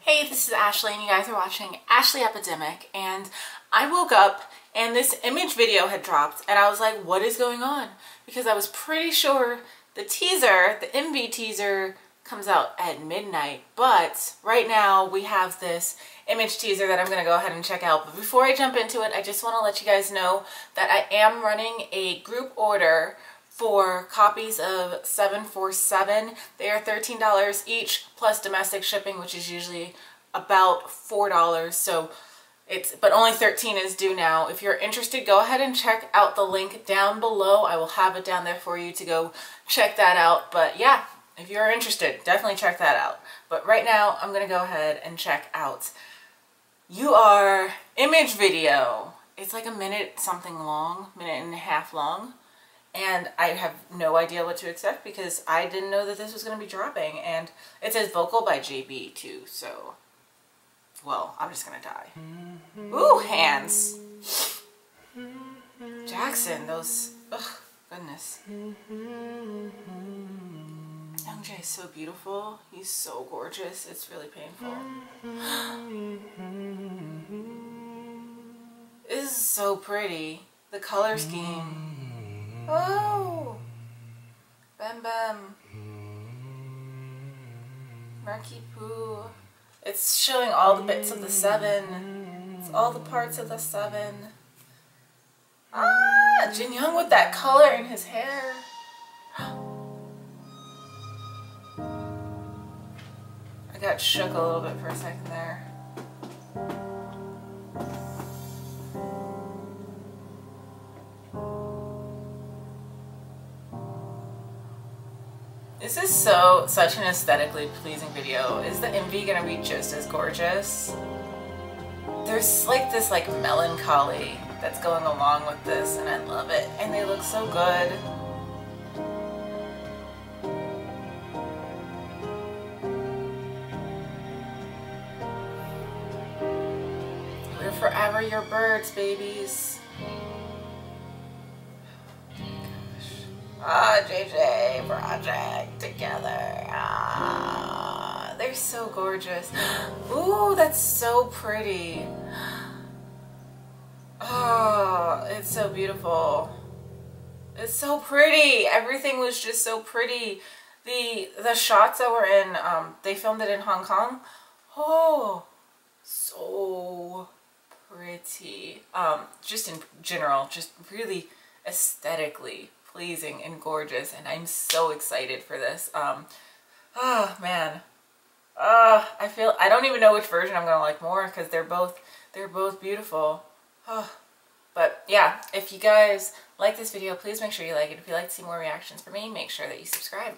Hey, this is Ashley and you guys are watching Ashley Epidemic and I woke up and this image video had dropped and I was like, what is going on? Because I was pretty sure the teaser, the MV teaser comes out at midnight, but right now we have this image teaser that I'm gonna go ahead and check out. But before I jump into it, I just wanna let you guys know that I am running a group order for copies of 7 for 7. They are $13 each plus domestic shipping, which is usually about $4. So it's, but only 13 is due now. If you're interested, go ahead and check out the link down below. I will have it down there for you to go check that out. But yeah, if you're interested, definitely check that out. But right now, I'm gonna go ahead and check out. You Are image video. It's like a minute something long, minute and a half long. And I have no idea what to expect because I didn't know that this was going to be dropping. And it says vocal by JB too so well I'm just gonna die. Mm-hmm. Ooh hands. Jackson those ugh goodness mm-hmm. Young Jae is so beautiful he's so gorgeous it's really painful this is so pretty the color scheme Oh! Bam Bam. Marquee Poo. It's showing all the bits of the seven. It's all the parts of the seven. Ah! Jin Young with that color in his hair. I got shook a little bit for a second there. This is so, such an aesthetically pleasing video. Is the MV gonna be just as gorgeous? There's like this like melancholy that's going along with this and I love it. And they look so good. Forever your birds, babies. Ah, JJ project together. Ah, they're so gorgeous. Ooh, that's so pretty. Oh, it's so beautiful. It's so pretty. Everything was just so pretty. The the shots that were in, um, they filmed it in Hong Kong. Oh, so pretty. Um, just in general, just really aesthetically pleasing and gorgeous and I'm so excited for this. Um, oh man, uh, I feel, I don't even know which version I'm gonna like more because they're both, they're both beautiful. Oh, but yeah, if you guys like this video, please make sure you like it. If you'd like to see more reactions from me, make sure that you subscribe.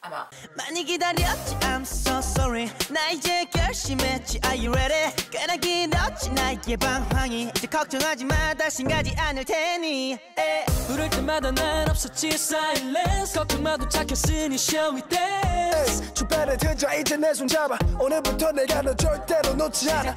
I'm out. 많이 기다렸지 I'm so sorry. 나 이제 결심했지 Are you ready? 꽤나 길었지 나의 방황이. 이제 걱정하지 마 다신 가지 않을 테니. 에. 부를 때마다 난 없었지 silence. 걱정마도 착했으니 shall we dance 주변에 들자 이제 내 손잡아. 오늘부터 내가 너 절대로 놓지 않아